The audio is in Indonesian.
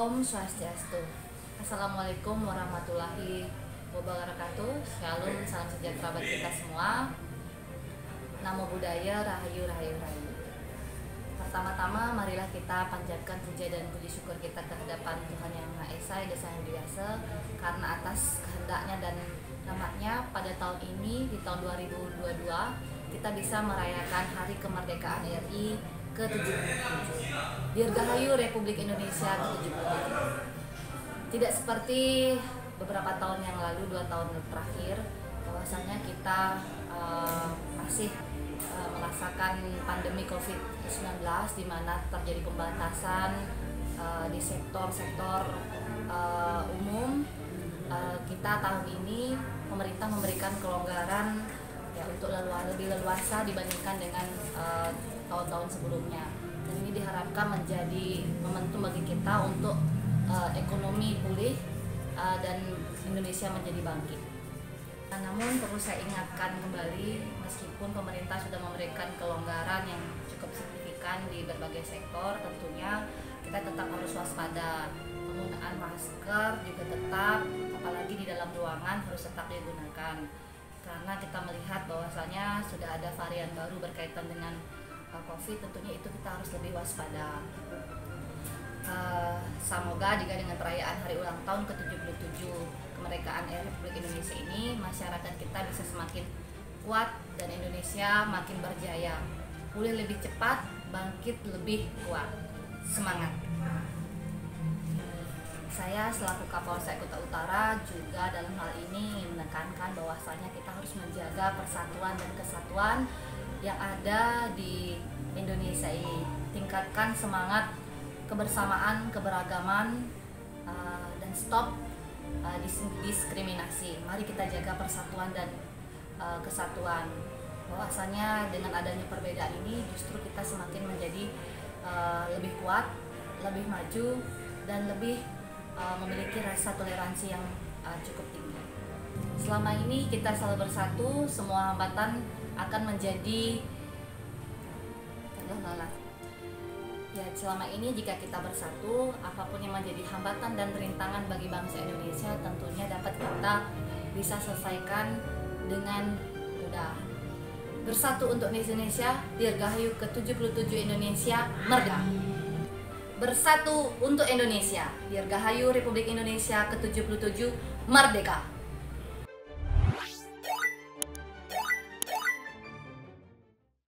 Om Swastiastu. Assalamualaikum warahmatullahi wabarakatuh. Shalom, salam sejahtera bagi kita semua. Namo Buddhaya, Rahayu, Rahayu, Rahayu. Pertama-tama marilah kita panjatkan puja dan puji syukur kita ke hadapan Tuhan Yang Maha Esa, Desa Yang Biasa karena atas kehendaknya dan rahmatnya pada tahun ini di tahun 2022 kita bisa merayakan Hari Kemerdekaan RI ke-77 Dirgahayu Republik Indonesia ke-77 Tidak seperti beberapa tahun yang lalu, dua tahun terakhir bahwasanya kita uh, masih uh, merasakan pandemi COVID-19 di mana terjadi pembatasan uh, di sektor-sektor uh, umum. Uh, kita tahun ini pemerintah memberikan kelonggaran ya untuk leluasa, lebih leluasa dibandingkan dengan uh, tahun-tahun sebelumnya dan ini diharapkan menjadi momentum bagi kita untuk uh, ekonomi pulih uh, dan Indonesia menjadi bangkit. Nah, namun perlu saya ingatkan kembali meskipun pemerintah sudah memberikan kelonggaran yang cukup signifikan di berbagai sektor tentunya kita tetap harus waspada penggunaan masker juga tetap apalagi di dalam ruangan harus tetap digunakan karena kita melihat bahwasanya sudah ada varian baru berkaitan dengan COVID tentunya itu kita harus lebih waspada. Uh, semoga juga dengan perayaan hari ulang tahun ke-77 kemerdekaan Republik Indonesia ini masyarakat kita bisa semakin kuat dan Indonesia makin berjaya. Pulih lebih cepat, bangkit lebih kuat. Semangat. Saya selaku Kapolsek Kota Utara juga dalam hal ini menekankan bahwasanya kita harus menjaga persatuan dan kesatuan yang ada di Indonesia ini tingkatkan semangat kebersamaan keberagaman uh, dan stop uh, diskriminasi. Mari kita jaga persatuan dan uh, kesatuan. Bahwasanya dengan adanya perbedaan ini justru kita semakin menjadi uh, lebih kuat lebih maju dan lebih uh, memiliki rasa toleransi yang uh, cukup tinggi. Selama ini kita selalu bersatu semua hambatan akan menjadi Ya, selama ini jika kita bersatu, apa pun yang menjadi hambatan dan rintangan bagi bangsa Indonesia tentunya dapat kita bisa selesaikan dengan mudah. Bersatu untuk Indonesia, Dirgahayu ke-77 Indonesia merdeka. Bersatu untuk Indonesia, Dirgahayu Republik Indonesia ke-77 merdeka.